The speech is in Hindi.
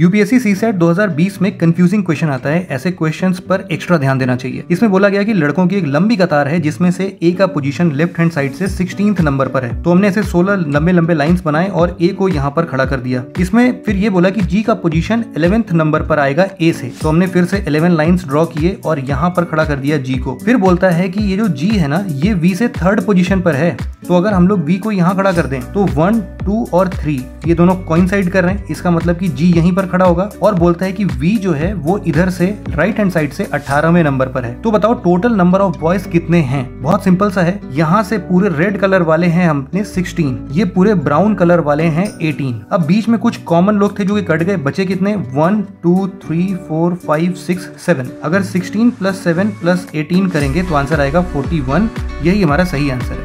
यूपीएससी सी सेट 2020 में कंफ्यूजिंग क्वेश्चन आता है। ऐसे क्वेश्चंस पर एक्स्ट्रा ध्यान देना चाहिए। इसमें बोला गया कि लड़कों की एक लंबी कतार है, जिसमें से ए का पोजीशन लेफ़्ट हैंड साइड से सिक्सटीन नंबर पर है। तो हमने ऐसे 16 लंबे लंबे लाइंस बनाए और ए को यहाँ पर खड़ा कर दिया। इसमें फिर ये बोला की जी का पोजीशन इलेवेंथ नंबर पर आएगा ए से। तो हमने फिर से इलेवन लाइन्स ड्रॉ किए और यहाँ पर खड़ा कर दिया जी को। फिर बोलता है की ये जो जी है ना, ये वी से थर्ड पोजिशन पर है। तो अगर हम लोग वी को यहाँ खड़ा कर दें तो वन टू और थ्री ये दोनों कोइंसाइड कर रहे हैं। इसका मतलब की जी यहीं पर खड़ा होगा और बोलता है कि वी जो है वो इधर से राइट हैंड साइड से अठारहवें नंबर पर है। तो बताओ टोटल नंबर ऑफ़ बॉयज़ कितने हैं? बहुत सिंपल सा है। यहाँ से पूरे रेड कलर वाले हैं हमने 16 ये पूरे ब्राउन कलर वाले हैं 18 अब बीच में कुछ कॉमन लोग थे जो कि कट गए। बचे कितने? One two three four five six seven अगर sixteen plus seven plus eighteen करेंगे तो आंसर आएगा फोर्टी वन यही हमारा सही आंसर है।